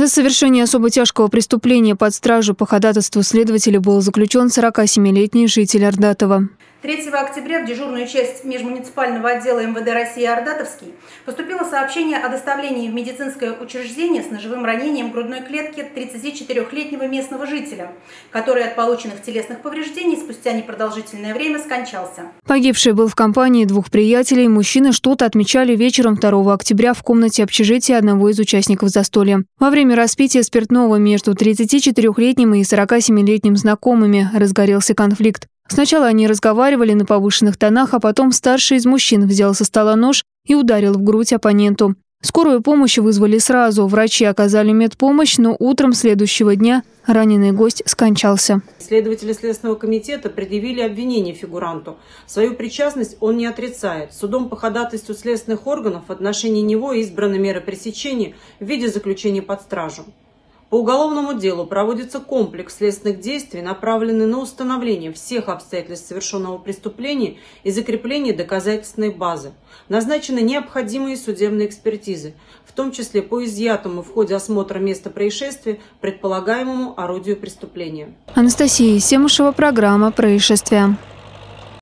За совершение особо тяжкого преступления под стражу по ходатайству следователя был заключен 47-летний житель Ордатова. 3 октября в дежурную часть межмуниципального отдела МВД России «Ордатовский» поступило сообщение о доставлении в медицинское учреждение с ножевым ранением грудной клетки 34-летнего местного жителя, который от полученных телесных повреждений спустя непродолжительное время скончался. Погибший был в компании двух приятелей. Мужчины что-то отмечали вечером 2 октября в комнате общежития одного из участников застолья. Во время распития спиртного между 34-летним и 47-летним знакомыми разгорелся конфликт. Сначала они разговаривали на повышенных тонах, а потом старший из мужчин взял со стола нож и ударил в грудь оппоненту. Скорую помощь вызвали сразу. Врачи оказали медпомощь, но утром следующего дня раненый гость скончался. Следователи Следственного комитета предъявили обвинение фигуранту. Свою причастность он не отрицает. Судом по ходатайству следственных органов в отношении него избраны меры пресечения в виде заключения под стражу. По уголовному делу проводится комплекс следственных действий, направленный на установление всех обстоятельств совершенного преступления и закрепление доказательственной базы. Назначены необходимые судебные экспертизы, в том числе по изъятому в ходе осмотра места происшествия предполагаемому орудию преступления. Анастасия Семушева, программа «Происшествия».